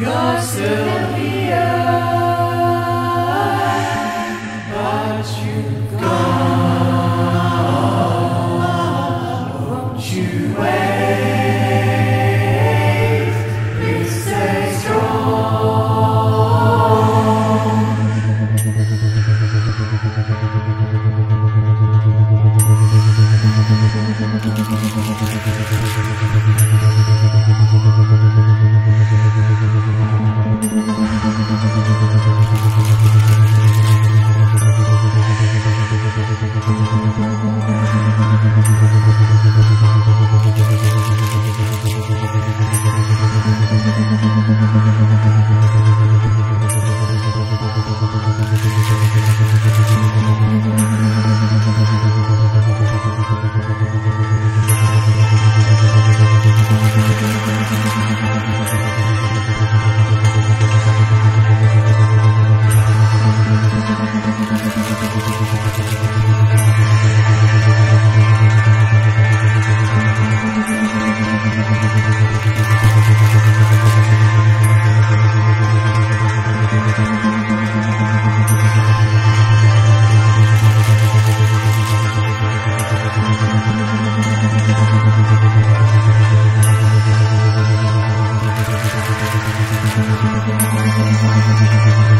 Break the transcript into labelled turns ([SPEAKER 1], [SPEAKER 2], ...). [SPEAKER 1] You're still here, but you've gone. Won't you wait? stay strong.
[SPEAKER 2] Thank you. Thank you.